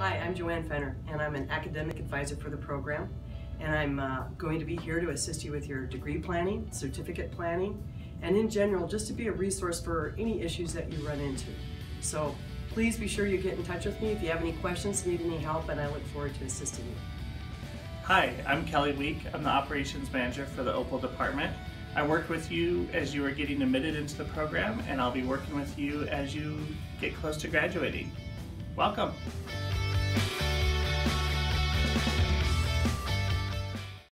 Hi, I'm Jo Ann Fenner, and I'm an academic advisor for the program. And I'm uh, going to be here to assist you with your degree planning, certificate planning, and in general, just to be a resource for any issues that you run into. So please be sure you get in touch with me if you have any questions, need any help, and I look forward to assisting you. Hi, I'm Kelly Weak. I'm the operations manager for the OPWL department. I work with you as you are getting admitted into the program, and I'll be working with you as you get close to graduating. Welcome.